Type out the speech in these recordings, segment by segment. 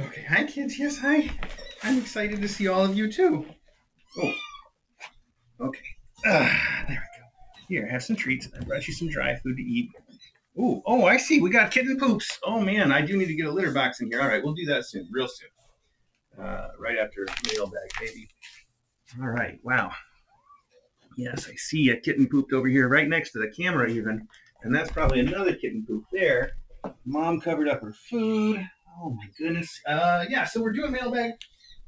Okay, hi kids. Yes, hi. I'm excited to see all of you too. Oh, okay. Ah, there we go. Here, have some treats. I brought you some dry food to eat. Oh, oh, I see. We got kitten poops. Oh man, I do need to get a litter box in here. All right, we'll do that soon, real soon. Uh, right after mailbag, maybe. All right. Wow. Yes, I see a kitten pooped over here, right next to the camera, even. And that's probably another kitten poop there. Mom covered up her food. Oh my goodness. Uh, yeah, so we're doing mailbag.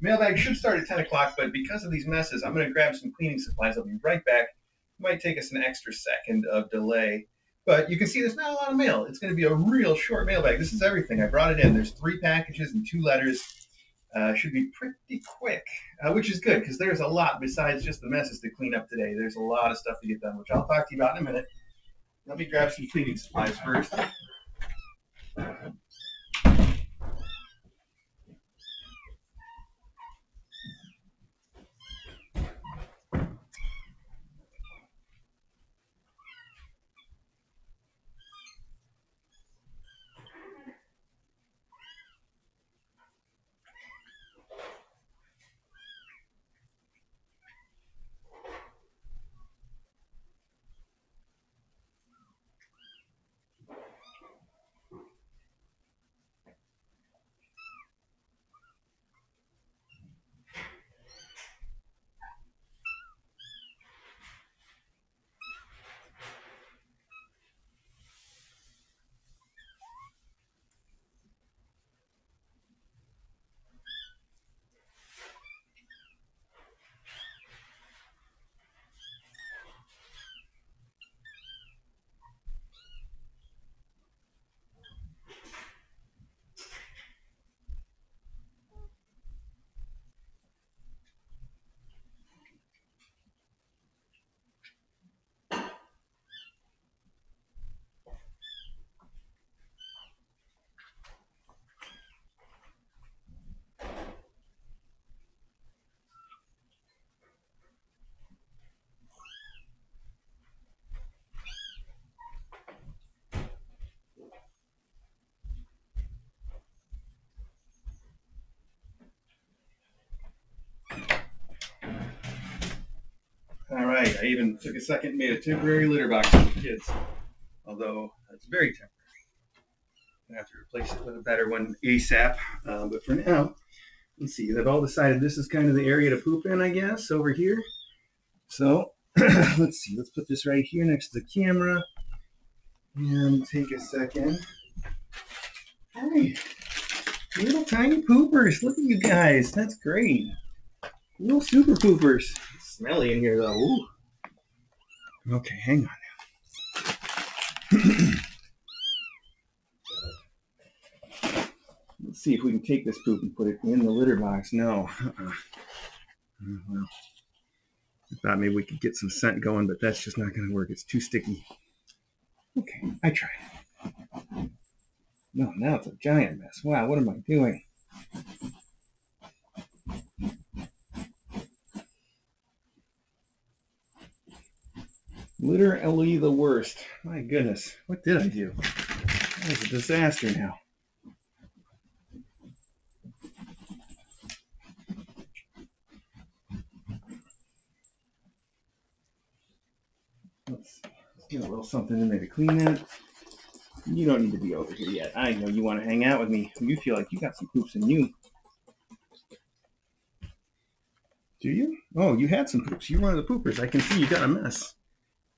Mailbag should start at 10 o'clock, but because of these messes, I'm going to grab some cleaning supplies. I'll be right back. Might take us an extra second of delay. But you can see there's not a lot of mail. It's going to be a real short mailbag. This is everything. I brought it in. There's three packages and two letters. Uh, should be pretty quick, uh, which is good because there's a lot besides just the messes to clean up today. There's a lot of stuff to get done, which I'll talk to you about in a minute. Let me grab some cleaning supplies first. All right, I even took a second and made a temporary litter box for the kids, although it's very temporary. I have to replace it with a better one ASAP. Uh, but for now, let's see. They've all decided this is kind of the area to poop in, I guess, over here. So let's see. Let's put this right here next to the camera and take a second. Hi, little tiny poopers. Look at you guys. That's great. Little super poopers smelly in here though. Ooh. Okay, hang on now. Let's see if we can take this poop and put it in the litter box. No. Uh-uh. Mm, well, I thought maybe we could get some scent going, but that's just not going to work. It's too sticky. Okay, I tried. No, now it's a giant mess. Wow, what am I doing? Literally the worst. My goodness. What did I do? That was a disaster now. Let's get a little something in there to clean that. You don't need to be over here yet. I know you want to hang out with me. You feel like you got some poops in you. Do you? Oh, you had some poops. You're one of the poopers. I can see you got a mess.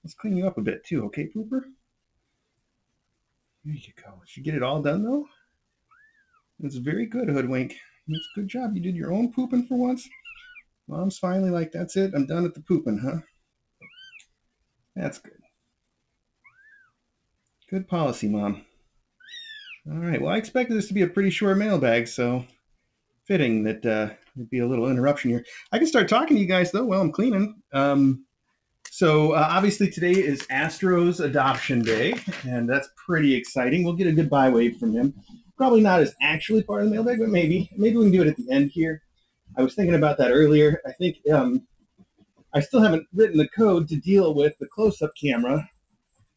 Let's clean you up a bit too, okay, Pooper? There you go. Did you get it all done though? That's very good, Hoodwink. A good job. You did your own pooping for once. Mom's finally like, that's it. I'm done at the pooping, huh? That's good. Good policy, Mom. All right. Well, I expected this to be a pretty short mailbag, so fitting that uh, there'd be a little interruption here. I can start talking to you guys though while I'm cleaning. Um, so uh, obviously today is Astros adoption day, and that's pretty exciting. We'll get a goodbye wave from him. Probably not as actually part of the mailbag, but maybe. Maybe we can do it at the end here. I was thinking about that earlier. I think um, I still haven't written the code to deal with the close-up camera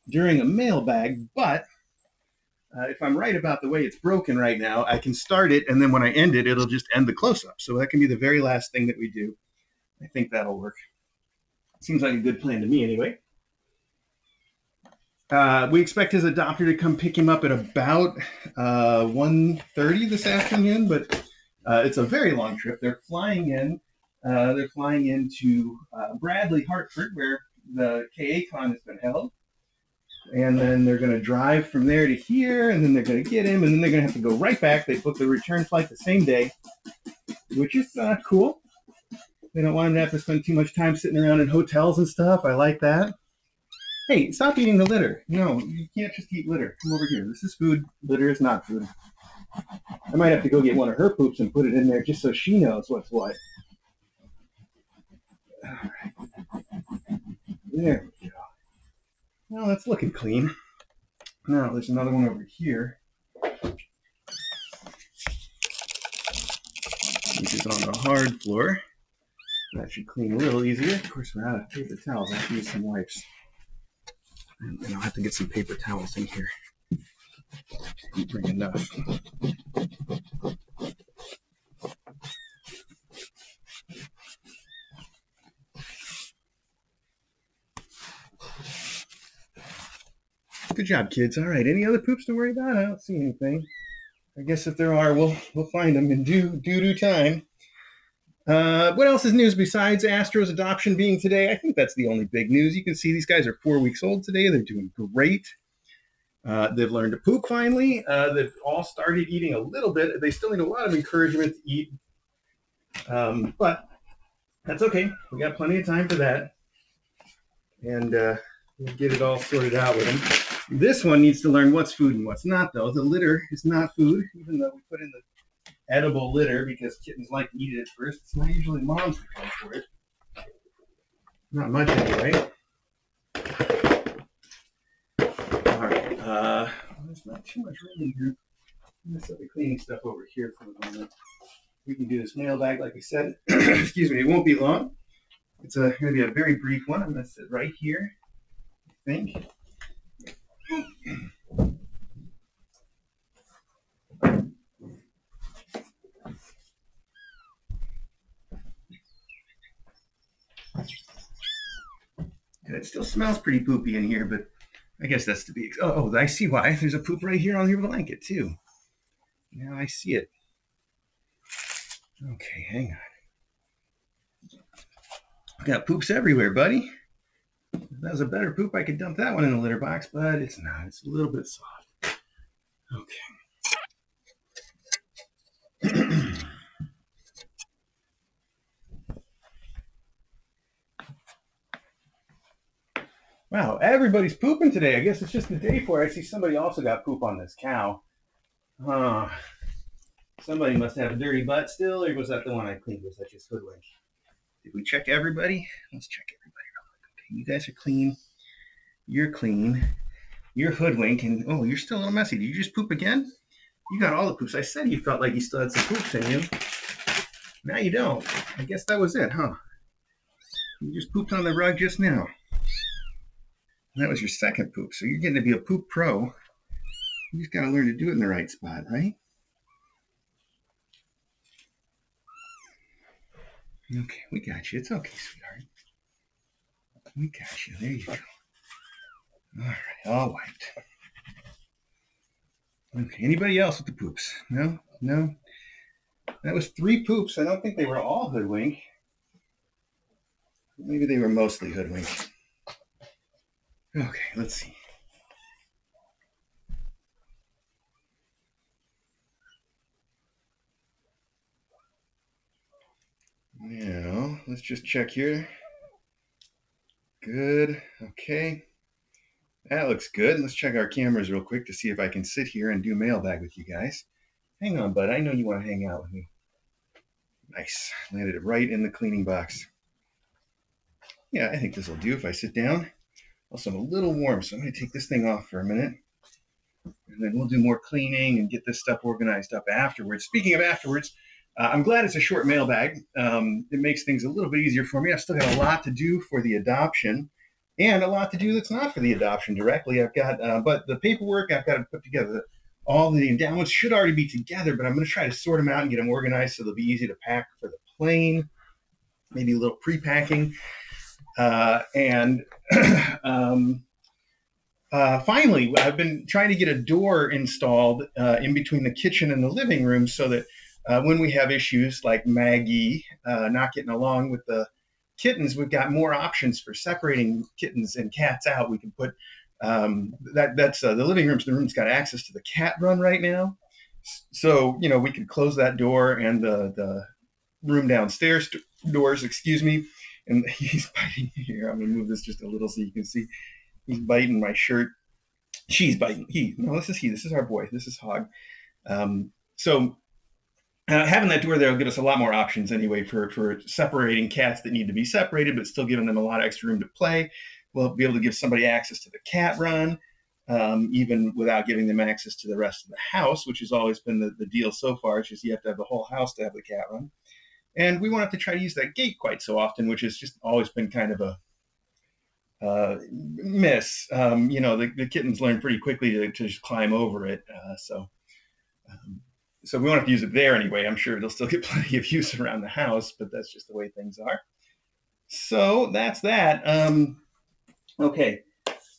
during a mailbag, but uh, if I'm right about the way it's broken right now, I can start it, and then when I end it, it'll just end the close-up. So that can be the very last thing that we do. I think that'll work. Seems like a good plan to me, anyway. Uh, we expect his adopter to come pick him up at about uh, 1.30 this afternoon, but uh, it's a very long trip. They're flying in. Uh, they're flying into uh, Bradley, Hartford, where the KA-Con has been held. And then they're going to drive from there to here, and then they're going to get him, and then they're going to have to go right back. They book the return flight the same day, which is uh, cool. They don't want him to have to spend too much time sitting around in hotels and stuff. I like that. Hey, stop eating the litter. No, you can't just eat litter. Come over here. This is food. Litter is not food. I might have to go get one of her poops and put it in there just so she knows what's what. All right. There we go. Well, that's looking clean. Now, there's another one over here. Which is on the hard floor. That should clean a little easier. Of course, we're out of paper towels. I have some wipes. And, and I'll have to get some paper towels in here. Didn't bring enough. Good job, kids. All right. Any other poops to worry about? I don't see anything. I guess if there are, we'll we'll find them in due due due time. Uh, what else is news besides Astro's adoption being today? I think that's the only big news. You can see these guys are four weeks old today. They're doing great. Uh, they've learned to poop finally. Uh, they've all started eating a little bit. They still need a lot of encouragement to eat, um, but that's okay. We got plenty of time for that, and uh, we'll get it all sorted out with them. This one needs to learn what's food and what's not, though. The litter is not food, even though we put in the edible litter because kittens like to eat it at first. It's not usually moms that come for it. Not much anyway. All right. Uh, there's not too much room in here. I'm gonna set the cleaning stuff over here for a moment. We can do this mailbag, like I said. Excuse me. It won't be long. It's a, going to be a very brief one. I'm going to sit right here. I think. It still smells pretty poopy in here, but I guess that's to be. Oh, oh, I see why. There's a poop right here on your blanket too. Now I see it. Okay, hang on. Got poops everywhere, buddy. If that was a better poop, I could dump that one in the litter box, but it's not. It's a little bit soft. Okay. Wow, everybody's pooping today. I guess it's just the day for it. I see somebody also got poop on this cow. Huh. Somebody must have a dirty butt still, or was that the one I cleaned? Was that just hoodwink? Did we check everybody? Let's check everybody real quick. Okay, you guys are clean. You're clean. You're hoodwink, and oh, you're still a little messy. Did you just poop again? You got all the poops. I said you felt like you still had some poops in you. Now you don't. I guess that was it, huh? You just pooped on the rug just now. That was your second poop. So you're getting to be a poop pro. You just got to learn to do it in the right spot, right? Okay, we got you. It's okay, sweetheart. We got you. There you go. All right, all. Okay, anybody else with the poops? No? No? That was three poops. I don't think they were all hoodwink. Maybe they were mostly hoodwink. Okay, let's see. Now, let's just check here. Good. Okay. That looks good. Let's check our cameras real quick to see if I can sit here and do mailbag with you guys. Hang on, bud. I know you want to hang out with me. Nice. Landed it right in the cleaning box. Yeah, I think this will do if I sit down. Also, I'm a little warm, so I'm going to take this thing off for a minute. And then we'll do more cleaning and get this stuff organized up afterwards. Speaking of afterwards, uh, I'm glad it's a short mailbag. Um, it makes things a little bit easier for me. I've still got a lot to do for the adoption and a lot to do that's not for the adoption directly. I've got, uh, but the paperwork I've got to put together. all the endowments should already be together, but I'm going to try to sort them out and get them organized so they'll be easy to pack for the plane. Maybe a little pre-packing, uh, and um, uh, finally, I've been trying to get a door installed uh, in between the kitchen and the living room so that uh, when we have issues like Maggie uh, not getting along with the kittens, we've got more options for separating kittens and cats out. We can put um, that that's uh, the living room's the room's got access to the cat run right now, so you know we could close that door and the the room downstairs doors, excuse me. And he's biting here. I'm gonna move this just a little so you can see. He's biting my shirt. She's biting. He. No, this is he. This is our boy. This is Hog. Um, so uh, having that door there will give us a lot more options anyway for for separating cats that need to be separated, but still giving them a lot of extra room to play. We'll be able to give somebody access to the cat run, um, even without giving them access to the rest of the house, which has always been the, the deal so far. It's just you have to have the whole house to have the cat run. And we won't have to try to use that gate quite so often, which has just always been kind of a uh, miss. Um, you know, the, the, kittens learn pretty quickly to, to just climb over it. Uh, so, um, so we won't have to use it there anyway. I'm sure they'll still get plenty of use around the house, but that's just the way things are. So that's that. Um, okay,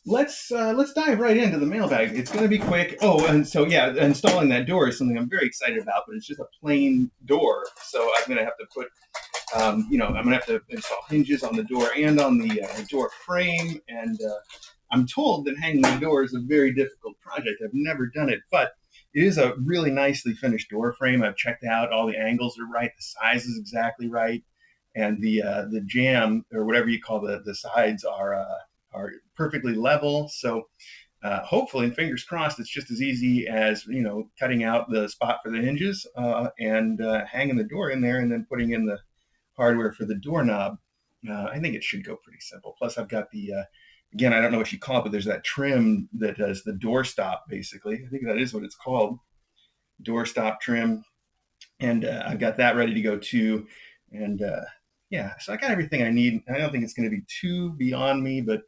let's uh, let's dive right into the mailbag. It's going to be quick. Oh, and so yeah, installing that door is something I'm very excited about, but it's just a plain door, so I'm going to have to put um, you know, I'm gonna have to install hinges on the door and on the uh, door frame. And uh, I'm told that hanging the door is a very difficult project. I've never done it, but it is a really nicely finished door frame. I've checked out all the angles are right, the size is exactly right, and the uh, the jamb or whatever you call the the sides are uh, are perfectly level. So. Uh, hopefully, and fingers crossed, it's just as easy as you know cutting out the spot for the hinges uh, and uh, hanging the door in there, and then putting in the hardware for the doorknob. Uh, I think it should go pretty simple. Plus, I've got the, uh, again, I don't know what you call it, but there's that trim that does the door stop, basically. I think that is what it's called door stop trim. And uh, I've got that ready to go too. And yeah, so I got everything I need. I don't think it's going to be too beyond me, but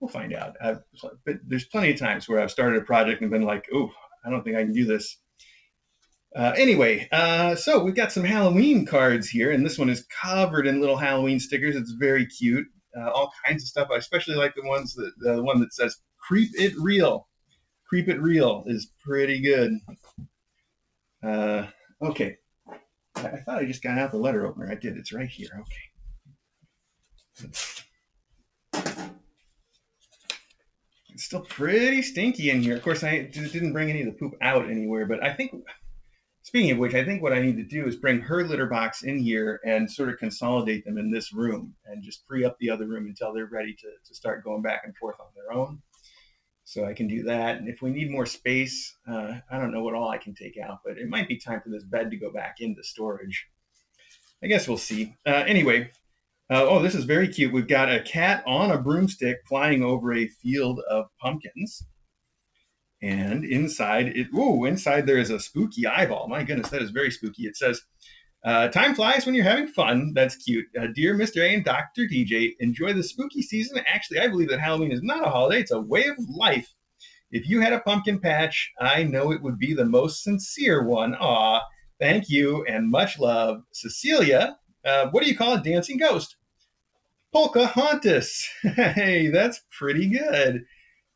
we'll find out. I've, but there's plenty of times where I've started a project and been like, oh, I don't think I can do this. Uh, anyway, uh, so we've got some Halloween cards here, and this one is covered in little Halloween stickers. It's very cute. Uh, all kinds of stuff. I especially like the ones that uh, the one that says "Creep It Real." "Creep It Real" is pretty good. Uh, okay, I, I thought I just got out the letter opener. I did. It's right here. Okay. It's still pretty stinky in here. Of course, I didn't bring any of the poop out anywhere, but I think Speaking of which, I think what I need to do is bring her litter box in here and sort of consolidate them in this room and just free up the other room until they're ready to, to start going back and forth on their own. So I can do that. And if we need more space, uh, I don't know what all I can take out, but it might be time for this bed to go back into storage. I guess we'll see. Uh, anyway, uh, oh, this is very cute. We've got a cat on a broomstick flying over a field of pumpkins. And inside it, ooh, inside there is a spooky eyeball. My goodness, that is very spooky. It says, uh, time flies when you're having fun. That's cute. Uh, dear Mr. A and Dr. DJ, enjoy the spooky season. Actually, I believe that Halloween is not a holiday, it's a way of life. If you had a pumpkin patch, I know it would be the most sincere one. Aw, thank you and much love. Cecilia, uh, what do you call a dancing ghost? Pocahontas. hey, that's pretty good.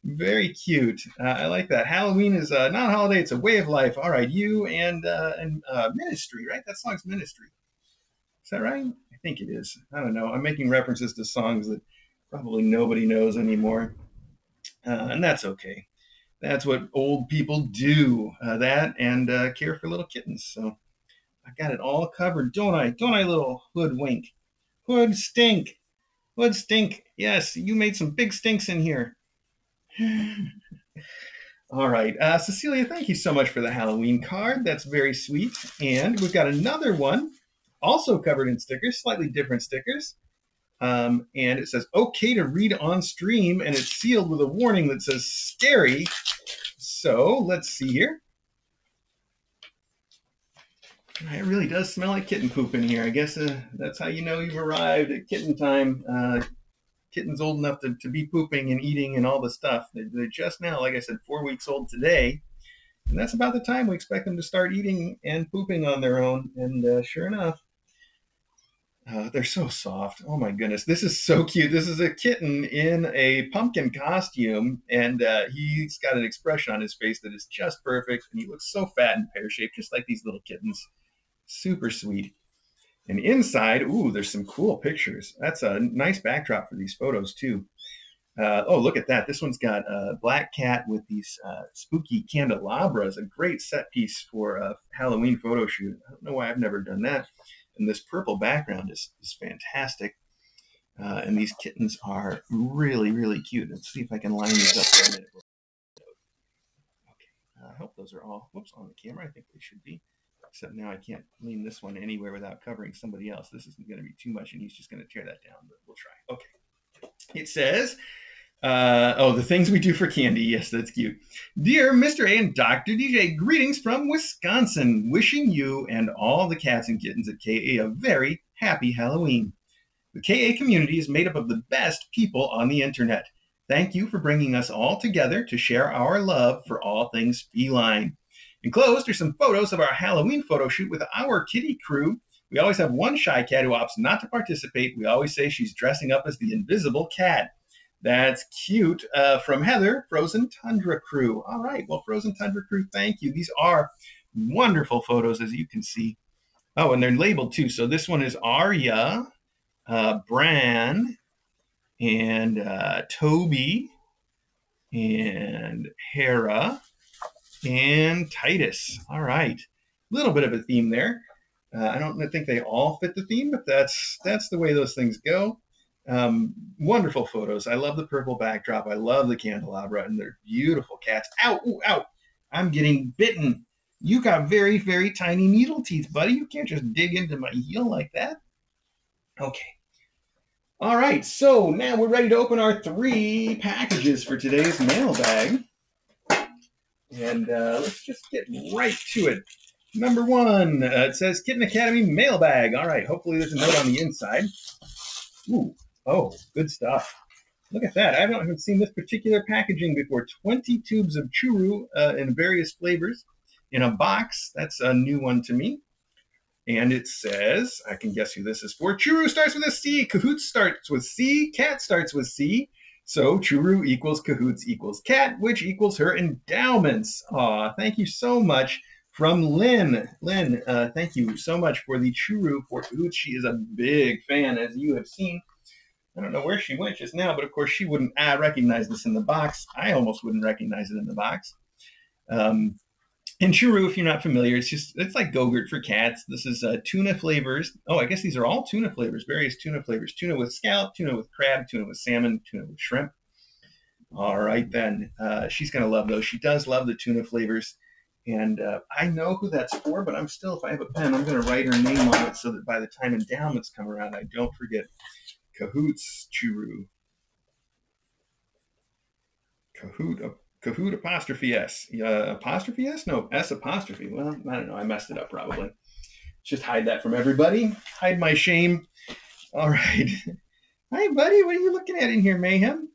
Very cute. Uh, I like that. Halloween is uh, not a holiday; it's a way of life. All right, you and uh, and uh, Ministry, right? That song's Ministry. Is that right? I think it is. I don't know. I'm making references to songs that probably nobody knows anymore, uh, and that's okay. That's what old people do. Uh, that and care for little kittens. So I got it all covered, don't I? Don't I, little hoodwink? Hood stink. Hood stink. Yes, you made some big stinks in here. All right. Uh, Cecilia, thank you so much for the Halloween card. That's very sweet. And we've got another one, also covered in stickers, slightly different stickers. Um, and it says, okay to read on stream. And it's sealed with a warning that says scary. So let's see here. It really does smell like kitten poop in here. I guess uh, that's how you know you've arrived at kitten time. Uh, kitten's old enough to, to be pooping and eating and all the stuff. They're, they're just now, like I said, four weeks old today. And that's about the time we expect them to start eating and pooping on their own. And uh, sure enough, uh, they're so soft. Oh my goodness, this is so cute. This is a kitten in a pumpkin costume, and uh, he's got an expression on his face that is just perfect. And he looks so fat and pear shaped, just like these little kittens. Super sweet. And inside, ooh, there's some cool pictures. That's a nice backdrop for these photos too. Uh, oh, look at that. This one's got a black cat with these uh, spooky candelabras, a great set piece for a Halloween photo shoot. I don't know why I've never done that. And this purple background is, is fantastic. Uh, and these kittens are really, really cute. Let's see if I can line these up for a minute. Okay, I hope those are all, whoops, on the camera. I think they should be. Except now I can't lean this one anywhere without covering somebody else. This isn't going to be too much, and he's just going to tear that down, but we'll try. Okay. It says, uh, oh, the things we do for candy. Yes, that's cute. Dear Mr. A and Dr. DJ, greetings from Wisconsin. Wishing you and all the cats and kittens at KA a very happy Halloween. The KA community is made up of the best people on the internet. Thank you for bringing us all together to share our love for all things feline. Enclosed are some photos of our Halloween photo shoot with our kitty crew. We always have one shy cat who opts not to participate. We always say she's dressing up as the invisible cat. That's cute. Uh, from Heather, Frozen Tundra Crew. All right. Well, Frozen Tundra Crew, thank you. These are wonderful photos, as you can see. Oh, and they're labeled too. So this one is Arya, uh, Bran, and uh, Toby, and Hera, and Titus. All right. A little bit of a theme there. Uh, I don't think they all fit the theme, but that's that's the way those things go. Um, wonderful photos. I love the purple backdrop. I love the candelabra, and they're beautiful cats. Ow, ooh, ow! I'm getting bitten. You got very, very tiny needle teeth, buddy. You can't just dig into my heel like that. Okay. All right, so now we're ready to open our three packages for today's mailbag. And uh, let's just get right to it. Number one, uh, it says Kitten Academy mailbag. All right, hopefully there's a note on the inside. Ooh, Oh, good stuff. Look at that. I haven't seen this particular packaging before. 20 tubes of churu uh, in various flavors in a box. That's a new one to me. And it says, I can guess who this is for. Churu starts with a C. Cahoots starts with C. Cat starts with C. So Churu equals Cahoots equals Cat, which equals her endowments. Aw, thank you so much from Lynn. Lynn, uh, thank you so much for the Churu for Cahoots. She is a big fan, as you have seen. I don't know where she went just now, but of course she wouldn't ah, recognize this in the box. I almost wouldn't recognize it in the box. Um, and churu, if you're not familiar, it's just it's like Go-Gurt for cats. This is uh, tuna flavors. Oh, I guess these are all tuna flavors, various tuna flavors. Tuna with scallop, tuna with crab, tuna with salmon, tuna with shrimp. All right, then. Uh, she's going to love those. She does love the tuna flavors. And uh, I know who that's for, but I'm still, if I have a pen, I'm going to write her name on it so that by the time endowments come around, I don't forget. Cahoots Churu. Cahoot, uh, Cahoot apostrophe S. Uh, apostrophe S? No, S apostrophe. Well, I don't know. I messed it up probably. Just hide that from everybody. Hide my shame. All right. Hi, buddy. What are you looking at in here, Mayhem?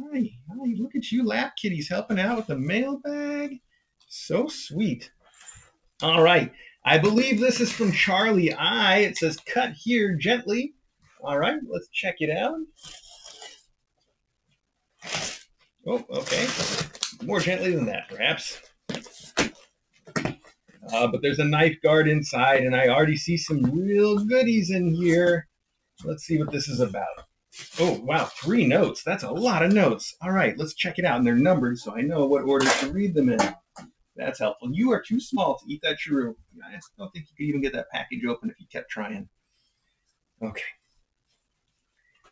Hi. Hi. Look at you, lap kitties, helping out with the mailbag. So sweet. All right. I believe this is from Charlie I. It says, cut here gently. All right, let's check it out. Oh, okay. More gently than that, perhaps. Uh, but there's a knife guard inside, and I already see some real goodies in here. Let's see what this is about. Oh, wow, three notes. That's a lot of notes. All right, let's check it out. And they're numbered, so I know what order to read them in. That's helpful. You are too small to eat that churu. I don't think you could even get that package open if you kept trying. Okay.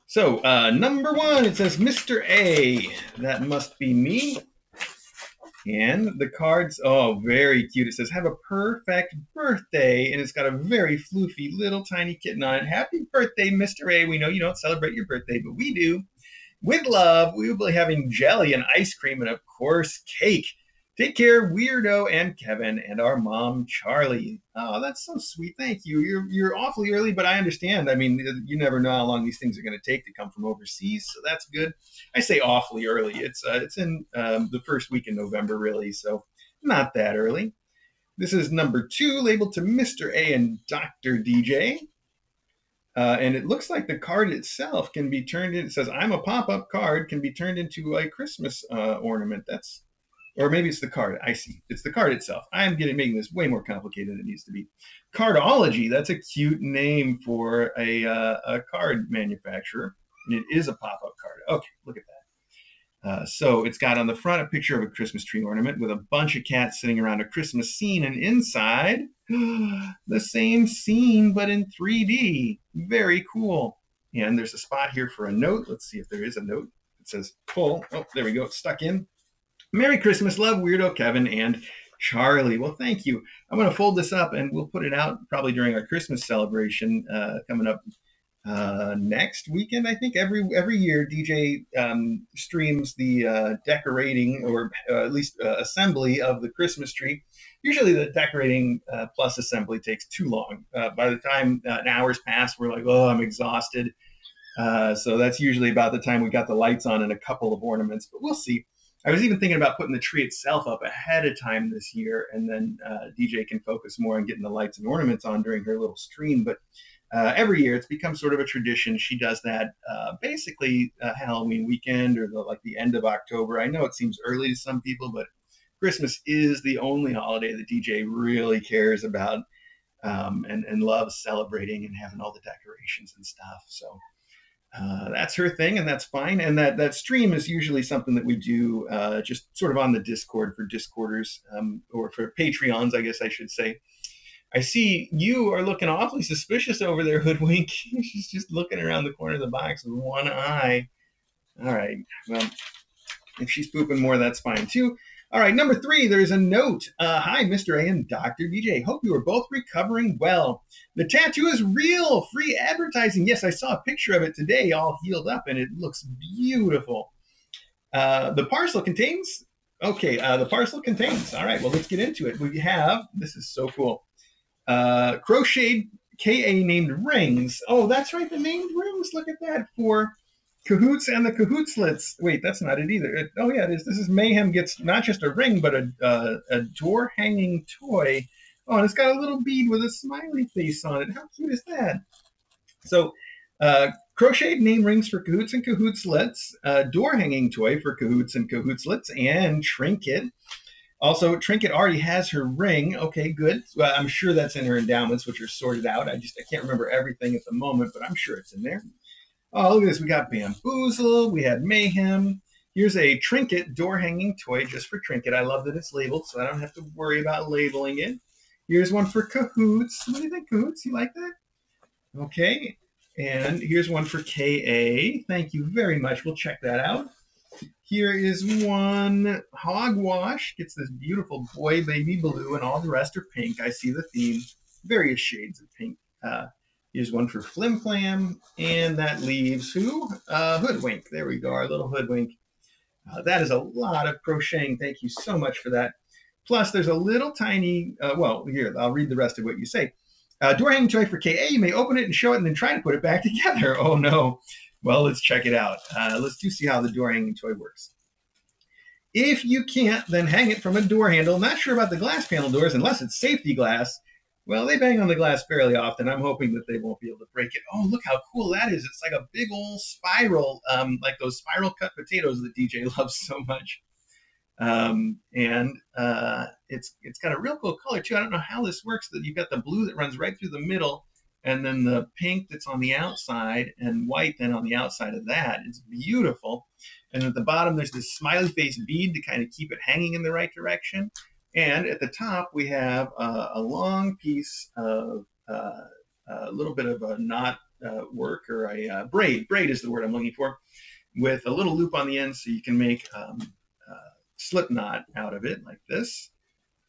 So, uh, number one, it says Mr. A. That must be me. And the cards, oh, very cute. It says, Have a perfect birthday. And it's got a very floofy little tiny kitten on it. Happy birthday, Mr. A. We know you don't celebrate your birthday, but we do. With love, we will be having jelly and ice cream and, of course, cake. Take care, Weirdo and Kevin and our mom, Charlie. Oh, that's so sweet. Thank you. You're you're awfully early, but I understand. I mean, you never know how long these things are going to take to come from overseas, so that's good. I say awfully early. It's uh, it's in um, the first week in November, really. So not that early. This is number two, labeled to Mr. A and Dr. DJ. Uh, and it looks like the card itself can be turned in. It says, I'm a pop up card, can be turned into a Christmas uh, ornament. That's, or maybe it's the card. I see. It's the card itself. I'm getting making this way more complicated than it needs to be. Cardology, that's a cute name for a, uh, a card manufacturer. And it is a pop up card. Okay, look at that. Uh, so it's got on the front a picture of a Christmas tree ornament with a bunch of cats sitting around a Christmas scene, and inside the same scene but in 3D. Very cool. And there's a spot here for a note. Let's see if there is a note. It says pull. Oh, there we go. It's stuck in. Merry Christmas, love, Weirdo Kevin and Charlie. Well, thank you. I'm going to fold this up and we'll put it out probably during our Christmas celebration uh, coming up uh, next weekend. I think every every year DJ um, streams the uh, decorating or uh, at least uh, assembly of the Christmas tree. Usually, the decorating uh, plus assembly takes too long. By the time an hour's passed, we're like, "Oh, I'm exhausted." so that's usually about the time we got the lights on and a couple of ornaments. But we'll see. I was even thinking about putting the tree itself up ahead of time this year, and then DJ can focus more on getting the lights and ornaments on during her little stream. But uh, every year it's become sort of a tradition. She does that uh, basically uh, Halloween weekend or the, like the end of October. I know it seems early to some people, but Christmas is the only holiday that DJ really cares about um, and, and loves celebrating and having all the decorations and stuff. So uh, that's her thing, and that's fine. And that that stream is usually something that we do uh, just sort of on the Discord for Discorders um, or for Patreons, I guess I should say. I see you are looking awfully suspicious over there, Hoodwink. She's just looking around the corner of the box with one eye. All right. Well, if she's pooping more, that's fine too. All right, number three, there's a note. Uh, Hi, Mr. A and Dr. DJ. Hope you are both recovering well. The tattoo is real, free advertising. Yes, I saw a picture of it today, all healed up, and it looks beautiful. Uh, the parcel contains, okay, uh, the parcel contains, all right, well, let's get into it. We have, this is so cool. Uh, crocheted KA named rings. Oh, that's right, the named rings. Look at that for Cahoots and the Cahootslets. Wait, that's not it either. It, oh yeah, it is. This is Mayhem gets not just a ring, but a uh, a door hanging toy. Oh, and it's got a little bead with a smiley face on it. How cute is that? So, uh, crocheted name rings for Cahoots and Cahootslets, uh, door hanging toy for Cahoots and Cahootslets, and trinket also, Trinket already has her ring. Okay, good. Well, I'm sure that's in her endowments, which are sorted out. I just I can't remember everything at the moment, but I'm sure it's in there. Oh, look at this. We got Bamboozle. We had Mayhem. Here's a Trinket door hanging toy just for Trinket. I love that it's labeled, so I don't have to worry about labeling it. Here's one for Cahoots. What do you think, Cahoots? You like that? Okay. And here's one for KA. Thank you very much. We'll check that out. Here is one hogwash. Gets this beautiful boy baby blue, and all the rest are pink. I see the theme. Various shades of pink. Uh, here's one for Flim Flam, and that leaves who? Uh, Hoodwink. There we go, our little Hoodwink. Uh, that is a lot of crocheting. Thank you so much for that. Plus, there's a little tiny, uh, well, here, I'll read the rest of what you say. Uh, door hanging toy for KA. You may open it and show it and then try to put it back together. Oh, no. Well, let's check it out. Uh, let's do see how the door hanging toy works. If you can't, then hang it from a door handle. Not sure about the glass panel doors unless it's safety glass. Well, they bang on the glass fairly often. I'm hoping that they won't be able to break it. Oh, look how cool that is. It's like a big old spiral, um, like those spiral cut potatoes that DJ loves so much. Um, and uh, it's it's got a real cool color too. I don't know how this works. That you've got the blue that runs right through the middle, and then the pink that's on the outside and white then on the outside of that. It's beautiful. And at the bottom, there's this smiley face bead to kind of keep it hanging in the right direction. And at the top, we have uh, a long piece of uh, a little bit of a knot uh, work or a uh, braid. Braid is the word I'm looking for, with a little loop on the end so you can make um, a slip knot out of it like this,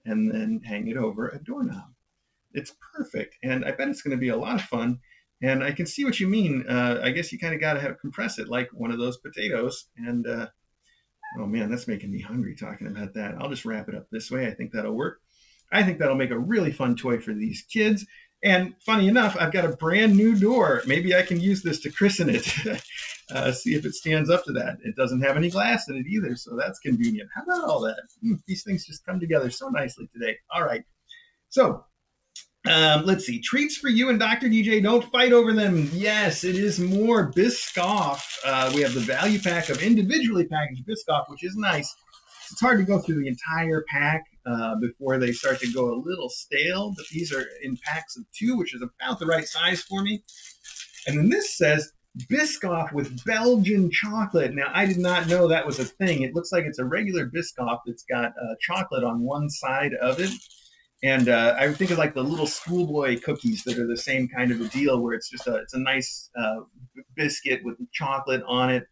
and then hang it over a doorknob. It's perfect, and I bet it's going to be a lot of fun. And I can see what you mean. Uh, I guess you kind of got to have compress it like one of those potatoes. And oh man, that's making me hungry talking about that. I'll just wrap it up this way. I think that'll work. I think that'll make a really fun toy for these kids. And funny enough, I've got a brand new door. Maybe I can use this to christen it. uh, see if it stands up to that. It doesn't have any glass in it either, so that's convenient. How about all that? Hmm, these things just come together so nicely today. All right. So um, let's see. Treats for you and Dr. DJ. Don't fight over them. Yes, it is more Biscoff. Uh, we have the value pack of individually packaged Biscoff, which is nice. It's hard to go through the entire pack uh, before they start to go a little stale, but these are in packs of two, which is about the right size for me. And then this says Biscoff with Belgian chocolate. Now, I did not know that was a thing. It looks like it's a regular Biscoff that's got uh, chocolate on one side of it. And uh, I think of like the little schoolboy cookies that are the same kind of a deal, where it's just a it's a nice uh, biscuit with chocolate on it.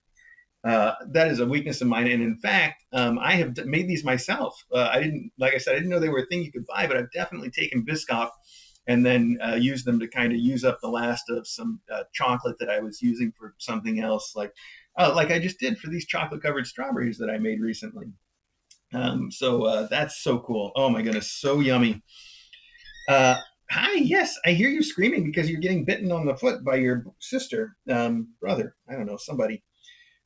Uh, that is a weakness of mine, and in fact, um, I have made these myself. Uh, I didn't, like I said, I didn't know they were a thing you could buy, but I've definitely taken Biscoff and then uh, used them to kind of use up the last of some uh, chocolate that I was using for something else, like like I just did for these chocolate covered strawberries that I made recently. Um, so uh, that's so cool. Oh my goodness, so yummy. Uh, hi, yes, I hear you screaming because you're getting bitten on the foot by your sister, um, brother. I don't know, somebody.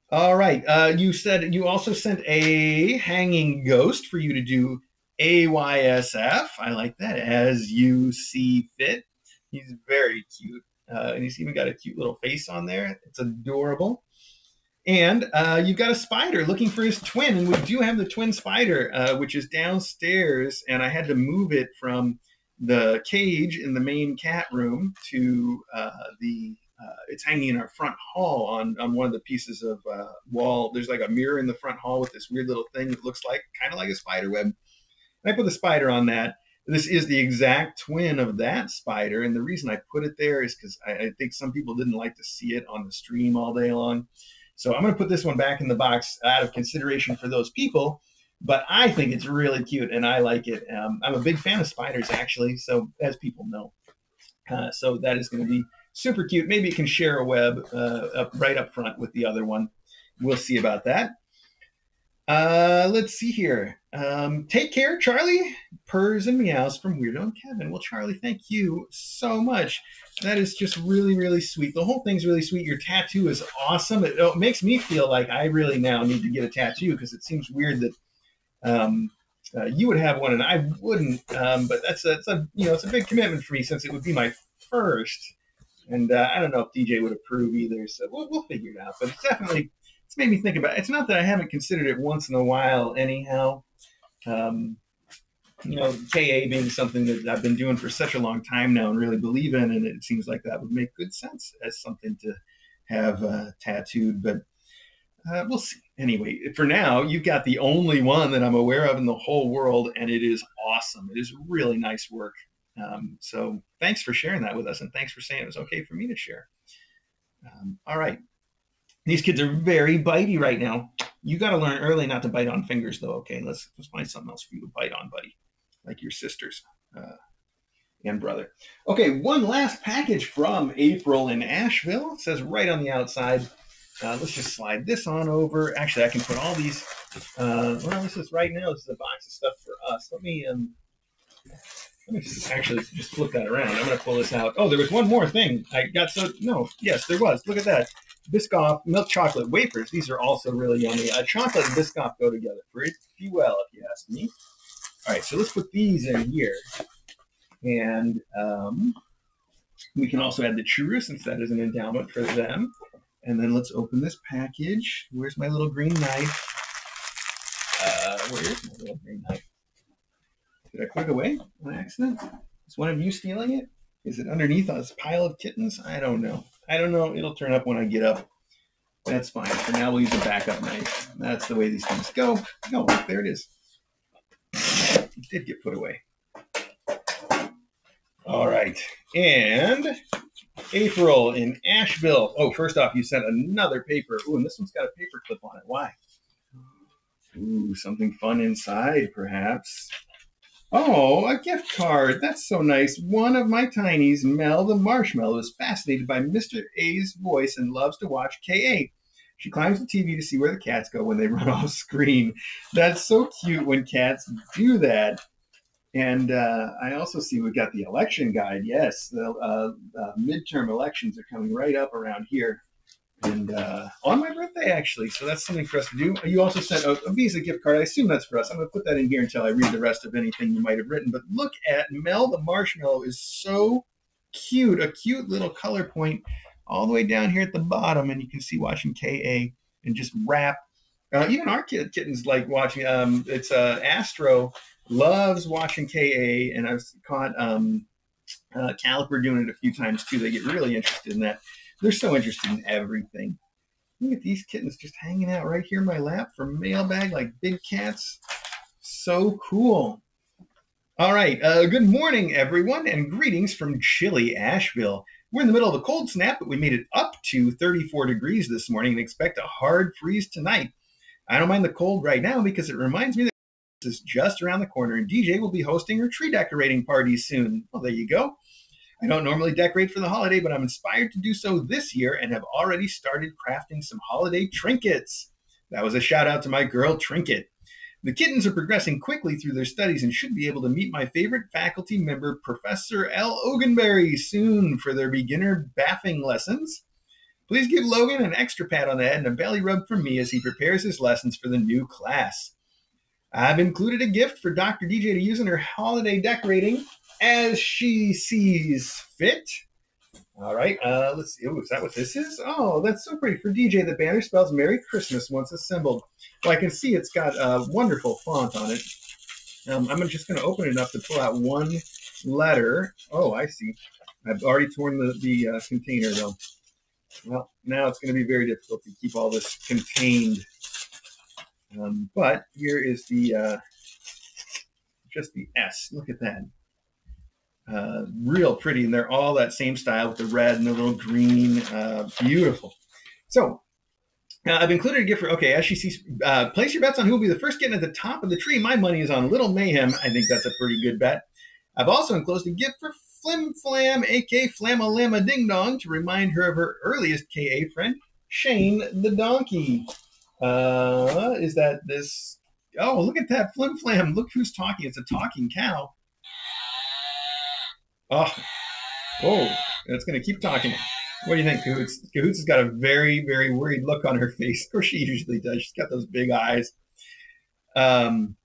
All right. Uh, you said you also sent a hanging ghost for you to do AYSF. I like that. As you see fit. He's very cute. Uh, and he's even got a cute little face on there. It's adorable. And uh, you've got a spider looking for his twin, and we do have the twin spider, uh, which is downstairs, and I had to move it from the cage in the main cat room to uh, the. Uh, it's hanging in our front hall on on one of the pieces of uh, wall. There's like a mirror in the front hall with this weird little thing that looks like kind of like a spider web. And I put the spider on that. This is the exact twin of that spider, and the reason I put it there is because I, I think some people didn't like to see it on the stream all day long. So I'm going to put this one back in the box out of consideration for those people. But I think it's really cute and I like it. Um, I'm a big fan of spiders, actually. So, as people know. Uh, so, that is going to be super cute. Maybe you can share a web uh, up, right up front with the other one. We'll see about that. Uh, let's see here. Um, take care, Charlie. Purrs and meows from Weirdo and Kevin. Well, Charlie, thank you so much. That is just really, really sweet. The whole thing's really sweet. Your tattoo is awesome. It, it makes me feel like I really now need to get a tattoo because it seems weird that um, uh, you would have one and I wouldn't. Um, but that's a, that's a you know it's a big commitment for me since it would be my first. And uh, I don't know if DJ would approve either. So we'll, we'll figure it out. But it's definitely it's made me think about. It. It's not that I haven't considered it once in a while, anyhow. Um, you know, KA being something that I've been doing for such a long time now and really believe in, and it seems like that would make good sense as something to have uh, tattooed. But uh, we'll see. Anyway, for now, you've got the only one that I'm aware of in the whole world, and it is awesome. It is really nice work. Um, so thanks for sharing that with us, and thanks for saying it was okay for me to share. Um, all right. These kids are very bitey right now. You got to learn early not to bite on fingers, though. Okay, let's let's find something else for you to bite on, buddy, like your sisters uh, and brother. Okay, one last package from April in Asheville. It says right on the outside. Uh, let's just slide this on over. Actually, I can put all these. Uh, well, this is right now. This is a box of stuff for us. Let me um, let me actually just flip that around. I'm going to pull this out. Oh, there was one more thing. I got so no. Yes, there was. Look at that. Biscoff milk chocolate wafers. These are also really yummy. Uh, chocolate and Biscoff go together pretty well, if you ask me. All right, so let's put these in here. And um, we can also add the churu since that is an endowment for them. And then let's open this package. Where's my little green knife? Uh, where's my little green knife? Did I put it away on accident? Is one of you stealing it? Is it underneath this pile of kittens? I don't know. I don't know. It'll turn up when I get up. That's fine. For now, we'll use a backup knife. That's the way these things go. Oh, there it is. It did get put away. All right. And April in Asheville. Oh, first off, you sent another paper. Ooh, and this one's got a paper clip on it. Why? Ooh, something fun inside, perhaps. Oh, a gift card. That's so nice. One of my tinies, Mel the Marshmallow, is fascinated by Mr. A's voice and loves to watch KA. She climbs the TV to see where the cats go when they run off screen. That's so cute when cats do that. And uh, I also see we've got the election guide. Yes, the uh, uh, midterm elections are coming right up around here. And uh, on my birthday, actually. So that's something for us to do. You also sent a, a Visa gift card. I assume that's for us. I'm going to put that in here until I read the rest of anything you might have written. But look at Mel the Marshmallow is so cute. A cute little color point all the way down here at the bottom. And you can see watching KA and just wrap. Uh, even our kid, kittens like watching. Um, it's uh, Astro loves watching KA, and I've caught um, uh, Caliper doing it a few times too. They get really interested in that. They're so interested in everything. Look at these kittens just hanging out right here in my lap for mailbag like big cats. So cool. All right. Uh, good morning, everyone, and greetings from chilly Asheville. We're in the middle of a cold snap, but we made it up to 34 degrees this morning and expect a hard freeze tonight. I don't mind the cold right now because it reminds me that is just around the corner, and DJ will be hosting her tree decorating party soon. Well, there you go. I don't normally decorate for the holiday, but I'm inspired to do so this year and have already started crafting some holiday trinkets. That was a shout out to my girl Trinket. The kittens are progressing quickly through their studies and should be able to meet my favorite faculty member, Professor Loganberry, soon for their beginner baffing lessons. Please give Logan an extra pat on the head and a belly rub from me as he prepares his lessons for the new class. I've included a gift for Dr. DJ to use in her holiday decorating as she sees fit. All right, uh, let's see. Oh, is that what this is? Oh, that's so pretty. For DJ, the banner spells Merry Christmas once assembled. Well, I can see it's got a wonderful font on it. Um, I'm just going to open it up to pull out one letter. Oh, I see. I've already torn the, the uh, container, though. Well, now it's going to be very difficult to keep all this contained. Um, but here is the uh, just the S. Look at that. Uh, real pretty, and they're all that same style with the red and the little green. Uh, beautiful. So uh, I've included a gift for okay. As she sees, uh, place your bets on who will be the first getting at the top of the tree. My money is on Little Mayhem. I think that's a pretty good bet. I've also enclosed a gift for Flim Flam, aka Flamalama Ding Dong, to remind her of her earliest KA friend, Shane the Donkey. Uh, is that this? Oh, look at that flim flam! Look who's talking. It's a talking cow. Oh, oh, it's gonna keep talking. What do you think, Cahoots? Cahoots has got a very, very worried look on her face. Of course, she usually does. She's got those big eyes. Um,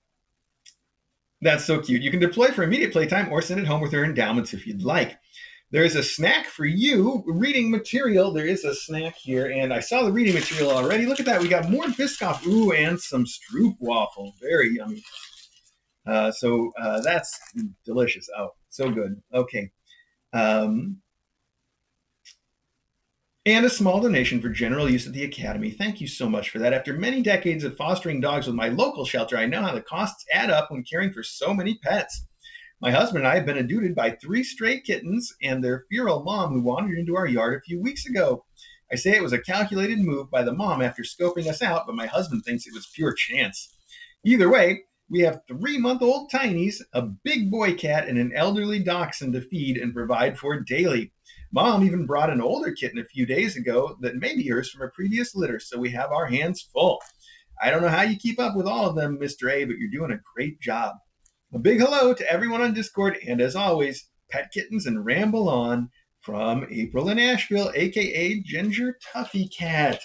that's so cute. You can deploy for immediate playtime or send it home with her endowments if you'd like. There's a snack for you, reading material. There is a snack here, and I saw the reading material already. Look at that. We got more Biscoff, ooh, and some Stroopwafel. Very yummy. Uh, so uh, that's delicious. Oh, so good. Okay. Um, and a small donation for general use at the Academy. Thank you so much for that. After many decades of fostering dogs with my local shelter, I know how the costs add up when caring for so many pets. My husband and I have been adooted by three stray kittens and their feral mom who wandered into our yard a few weeks ago. I say it was a calculated move by the mom after scoping us out, but my husband thinks it was pure chance. Either way, we have three month old tinies, a big boy cat, and an elderly dachshund to feed and provide for daily. Mom even brought an older kitten a few days ago that may be hers from a previous litter, so we have our hands full. I don't know how you keep up with all of them, Mr. A, but you're doing a great job. A big hello to everyone on Discord, and as always, pet kittens and ramble on from April in Asheville, aka Ginger Tuffy Cat.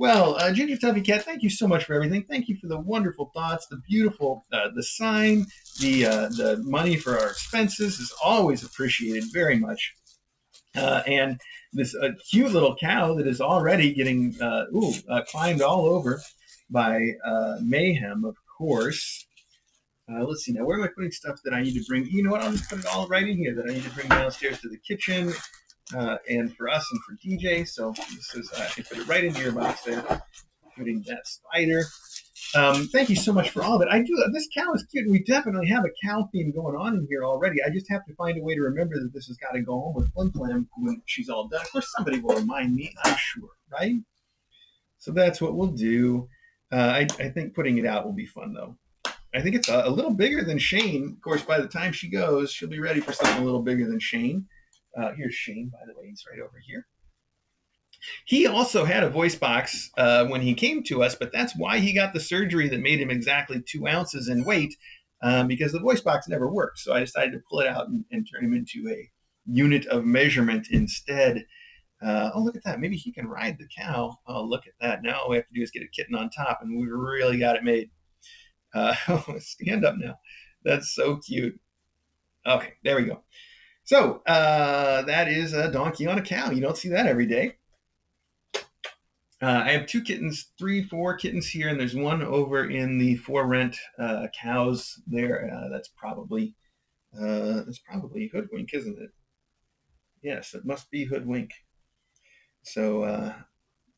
Well, uh, Ginger Tuffy Cat, thank you so much for everything. Thank you for the wonderful thoughts, the beautiful, uh, the sign, the uh, the money for our expenses is always appreciated very much. Uh, and this uh, cute little cow that is already getting uh, ooh, climbed all over by Mayhem, of course. Uh, let's see now. Where am I putting stuff that I need to bring? You know what? I'll just put it all right in here that I need to bring downstairs to the kitchen, uh, and for us and for DJ. So this is uh, I can put it right into your box there. Putting that spider. Um, thank you so much for all of it. I do. This cow is cute. We definitely have a cow theme going on in here already. I just have to find a way to remember that this has got to go home with Flim Flam when she's all done. Of course, somebody will remind me. I'm sure, right? So that's what we'll do. Uh, I, I think putting it out will be fun though. I think it's a, a, little bigger than Shane. Of course, by the time she goes, she'll be ready for something a little bigger than Shane. Uh, here's Shane, by the way. He's right over here. He also had a voice box uh, when he came to us, but that's why he got the surgery that made him exactly two ounces in weight. um, because the voice box never worked. So I decided to pull it out and, and turn him into a unit of measurement instead. Uh, oh, look at that. Maybe he can ride the cow. Oh, look at that. Now all we have to do is get a kitten on top, and we really got it made. Uh, stand up now. That's so cute. Okay, there we go. So uh, that is a donkey on a cow. You don't see that every day. Uh, I have two kittens, three, four kittens here, and there's one over in the for rent uh, cows there. Uh, that's probably uh, that's probably hoodwink, isn't it? Yes, it must be hoodwink. So uh,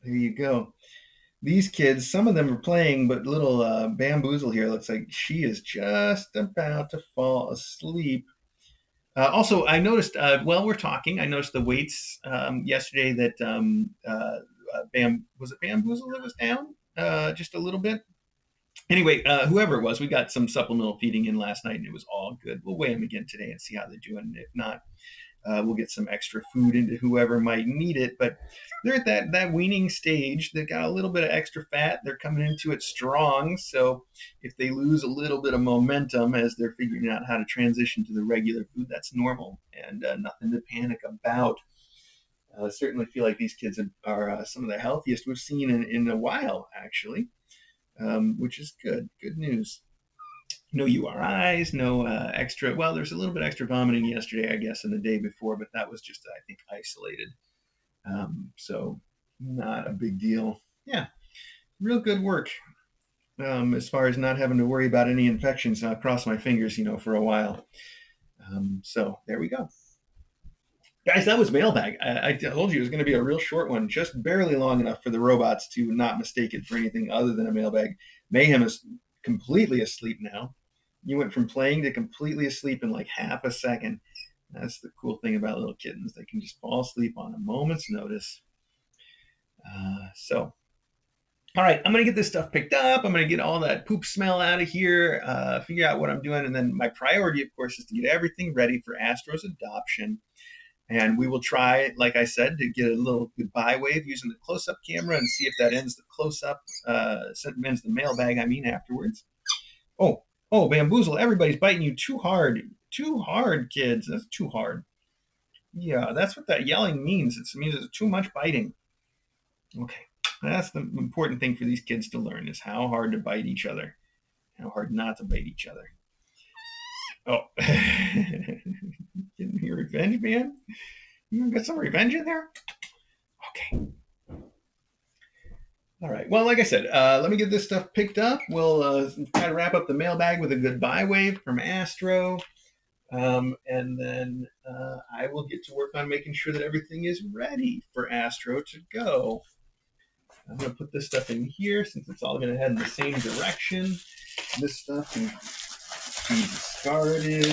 there you go. These kids, some of them are playing, but little uh, bamboozle here looks like she is just about to fall asleep. Uh, also, I noticed uh, while we're talking, I noticed the weights um, yesterday that um, uh, uh, Bam was it Bamboozle that was down uh, just a little bit. Anyway, uh, whoever it was, we got some supplemental feeding in last night, and it was all good. We'll weigh them again today and see how they're doing. If not, uh, we'll get some extra food into whoever might need it. But they're at that that weaning stage. They've got a little bit of extra fat. They're coming into it strong. So if they lose a little bit of momentum as they're figuring out how to transition to the regular food, that's normal and uh, nothing to panic about. I certainly feel like these kids are uh, some of the healthiest we've seen in, in a while, actually, um, which is good. Good news. No URIs, no uh, extra. Well, there's a little bit extra vomiting yesterday, I guess, and the day before, but that was just, I think, isolated. Um, so not a big deal. Yeah, real good work. Um, as far as not having to worry about any infections, I crossed my fingers, you know, for a while. Um, so there we go. Guys, that was mailbag. I, I told you it was going to be a real short one, just barely long enough for the robots to not mistake it for anything other than a mailbag. Mayhem is completely asleep now. You went from playing to completely asleep in like half a second. That's the cool thing about little kittens. They can just fall asleep on a moment's notice. Uh, so, all right, I'm going to get this stuff picked up. I'm going to get all that poop smell out of here, uh, figure out what I'm doing. And then my priority, of course, is to get everything ready for Astro's adoption. And we will try, like I said, to get a little goodbye wave using the close up camera and see if that ends the close up, uh, ends the mailbag, I mean, afterwards. Oh, oh, bamboozle, everybody's biting you too hard. Too hard, kids. That's too hard. Yeah, that's what that yelling means. It means it's too much biting. Okay, that's the important thing for these kids to learn is how hard to bite each other, how hard not to bite each other. Oh, getting your revenge, man? You get some revenge in there? Okay. All right. Well, like I said, uh, let me get this stuff picked up. We'll uh, to wrap up the mailbag with a goodbye wave from Astro. Um, and then uh, I will get to work on making sure that everything is ready for Astro to go. I'm going to put this stuff in here since it's all going to head in the same direction. This stuff can be discarded.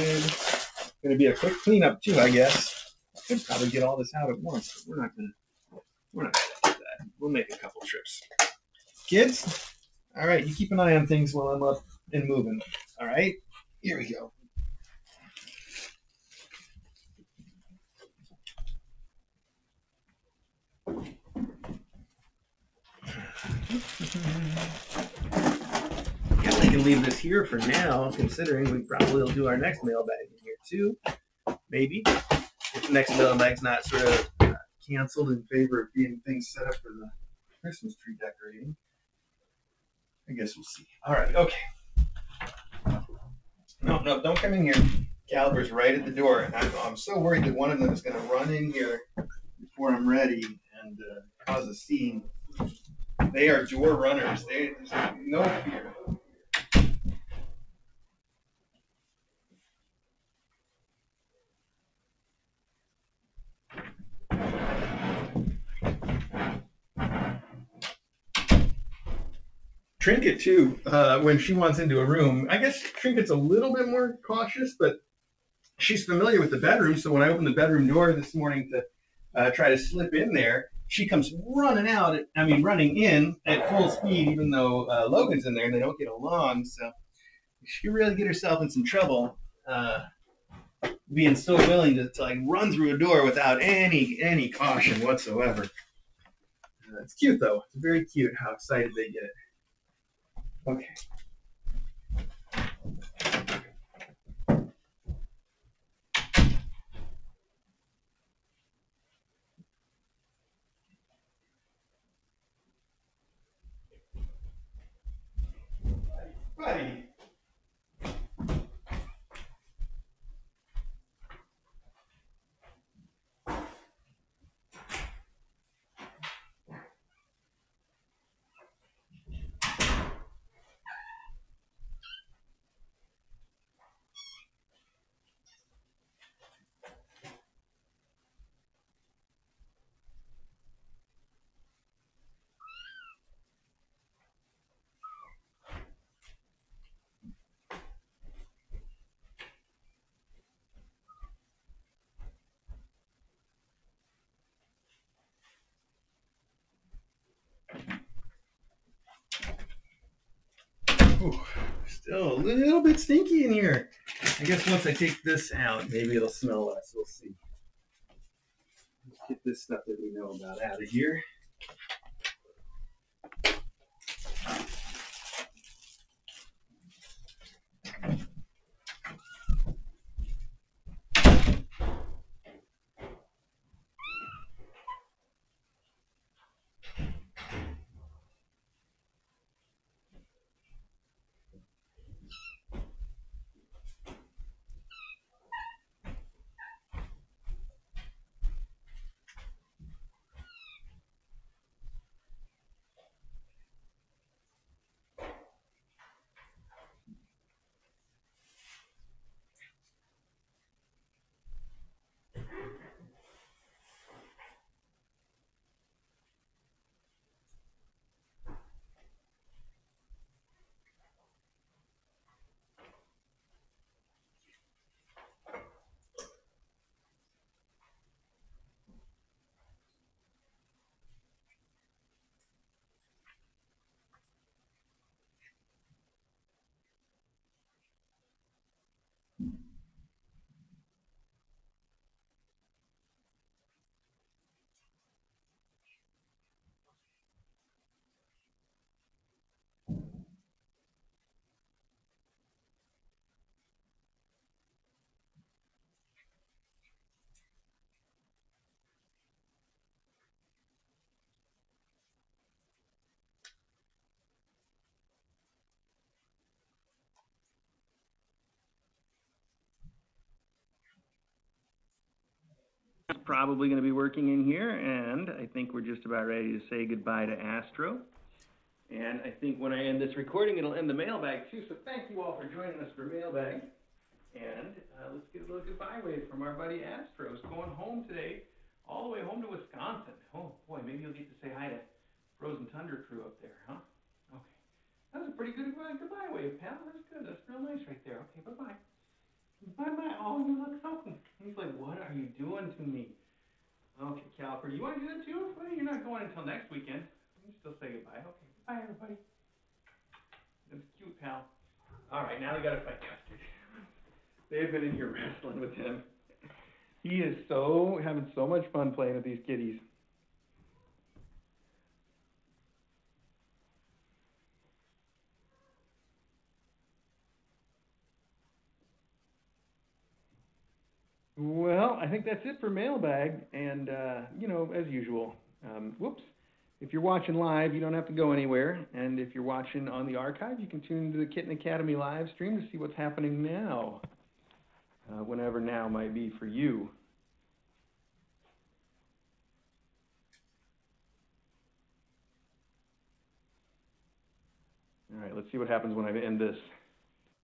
Going to be a quick cleanup too, I guess. I could probably get all this out at once, but we're not going to. We're not going to do that. We'll make a couple trips. Kids, all right, you keep an eye on things while I'm up and moving. All right, here we go. guess I can leave this here for now, considering we probably will do our next mailbag in here too. Maybe. If the next mailbag's not sort of canceled in favor of being things set up for the Christmas tree decorating. I guess we'll see. All right, okay. No, no, don't come in here. Caliber's right at the door, and I'm, I'm so worried that one of them is going to run in here before I'm ready and uh, cause a scene. They are door runners. They, there's no fear. Trinket too, uh, when she wants into a room, I guess Trinket's a little bit more cautious, but she's familiar with the bedroom. So when I opened the bedroom door this morning to uh, try to slip in there, she comes running out. I mean, running in at full speed, even though uh, Logan's in there and they don't get along. So she really get herself in some trouble, uh, being so willing to, to, like run through a door without any any caution whatsoever. Uh, it's cute though. It's very cute how excited they get. Okay. Ooh, still a little bit stinky in here. I guess once I take this out, maybe it'll smell less. We'll see. Let's get this stuff that we know about out of here. Probably going to be working in here, and I think we're just about ready to say goodbye to Astro. And I think when I end this recording, it'll end the mailbag too. So thank you all for joining us for mailbag. And uh, let's get a little goodbye wave from our buddy Astro. He's going home today, all the way home to Wisconsin. Oh boy, maybe you'll get to say hi to Frozen Tundra crew up there, huh? Okay, that was a pretty good goodbye, goodbye wave, pal. That's good. That's real nice right there. Okay, bye bye. Bye bye. Oh, you look so. He's like, what are you doing to me? Okay, Caliper, you want to do that too? Well, you're not going until next weekend. You still say goodbye. Okay, goodbye, everybody. That's cute, pal. All right, now we got to fight Custard. They've been in here wrestling with him. He is so having so much fun playing with these kitties. Well, I think that's it for mailbag, and uh, you know, as usual, um, whoops. If you're watching live, you don't have to go anywhere, and if you're watching on the archive, you can tune into the Kitten Academy live stream to see what's happening now, uh, whenever now might be for you. All right, let's see what happens when I end this.